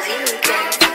love you again.